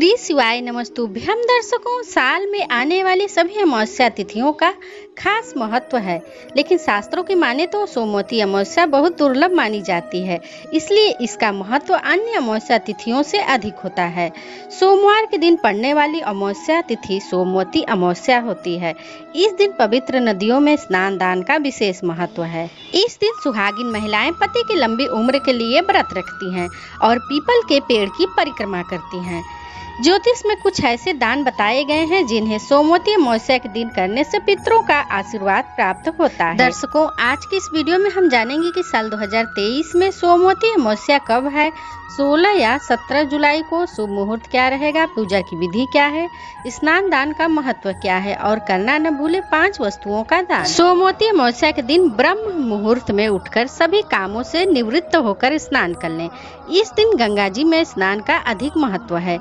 श्री शिवाय नमस्तुभ्यम दर्शकों, साल में आने वाली सभी अमावस्या तिथियों का खास महत्व है। लेकिन शास्त्रों की माने तो सोमवती अमावस्या बहुत दुर्लभ मानी जाती है, इसलिए इसका महत्व अन्य अमावस्या तिथियों से अधिक होता है। सोमवार के दिन पड़ने वाली अमावस्या तिथि सोमवती अमावस्या होती है। इस दिन पवित्र नदियों में स्नान दान का विशेष महत्व है। इस दिन सुहागिन महिलाएँ पति की लंबी उम्र के लिए व्रत रखती हैं और पीपल के पेड़ की परिक्रमा करती हैं। ज्योतिष में कुछ ऐसे दान बताए गए हैं जिन्हें सोमवती अमावस्या के दिन करने से पितरों का आशीर्वाद प्राप्त होता है। दर्शकों, आज की इस वीडियो में हम जानेंगे कि साल 2023 में सोमवती अमावस्या कब है? 16 या 17 जुलाई को शुभ मुहूर्त क्या रहेगा? पूजा की विधि क्या है? स्नान दान का महत्व क्या है? और करना न भूले पाँच वस्तुओं का दान। सोमवती अमावस्या के दिन ब्रह्म मुहूर्त में उठकर सभी कामों से निवृत्त होकर स्नान कर लें। इस दिन गंगा जी में स्नान का अधिक महत्व है।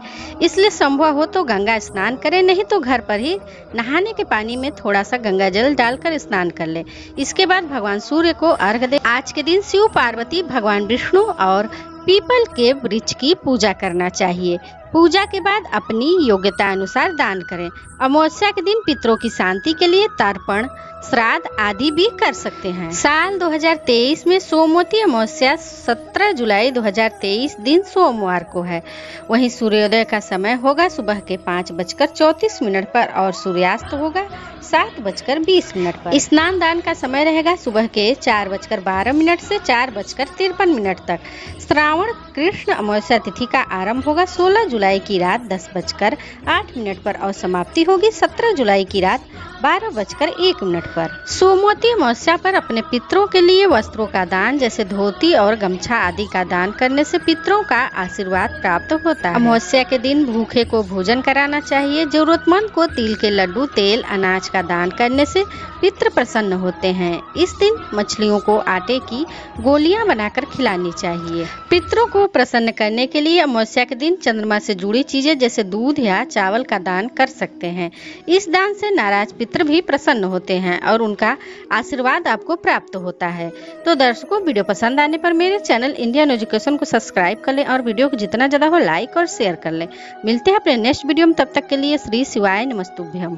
इसलिए संभव हो तो गंगा स्नान करें, नहीं तो घर पर ही नहाने के पानी में थोड़ा सा गंगा जल डालकर स्नान कर ले। इसके बाद भगवान सूर्य को अर्घ दे। आज के दिन शिव पार्वती, भगवान विष्णु और पीपल के वृक्ष की पूजा करना चाहिए। पूजा के बाद अपनी योग्यता अनुसार दान करें। अमावस्या के दिन पितरों की शांति के लिए तर्पण, श्राद्ध आदि भी कर सकते हैं। साल 2023 में सोमवती अमावस्या 17 जुलाई 2023 दिन सोमवार को है। वहीं सूर्योदय का समय होगा सुबह के पाँच बजकर चौतीस मिनट पर और सूर्यास्त होगा सात बजकर बीस मिनट पर। स्नान दान का समय रहेगा सुबह के चार बजकर बारह मिनट से चार बजकर तिरपन मिनट तक। श्रावण, कृष्ण अमावस्या तिथि का आरंभ होगा 16 जुलाई की रात दस बजकर आठ मिनट पर और समाप्ति होगी 17 जुलाई की रात बारह बजकर एक मिनट पर। सोमवती अमावस्या पर अपने पितरों के लिए वस्त्रों का दान, जैसे धोती और गमछा आदि का दान करने से पितरों का आशीर्वाद प्राप्त होता है। अमावस्या के दिन भूखे को भोजन कराना चाहिए। जरूरतमंद को तिल के लड्डू, तेल, अनाज का दान करने से पितृ प्रसन्न होते हैं। इस दिन मछलियों को आटे की गोलियाँ बनाकर खिलानी चाहिए। पितरों को प्रसन्न करने के लिए अमावस्या के दिन चंद्रमा से जुड़ी चीज़ें, जैसे दूध या चावल का दान कर सकते हैं। इस दान से नाराज़ पितृ भी प्रसन्न होते हैं और उनका आशीर्वाद आपको प्राप्त होता है। तो दर्शकों, वीडियो पसंद आने पर मेरे चैनल इंडियन एजुकेशन को सब्सक्राइब कर लें और वीडियो को जितना ज़्यादा हो लाइक और शेयर कर लें। मिलते हैं अपने नेक्स्ट वीडियो में, तब तक के लिए श्री शिवाय नमस्तुभ्यम।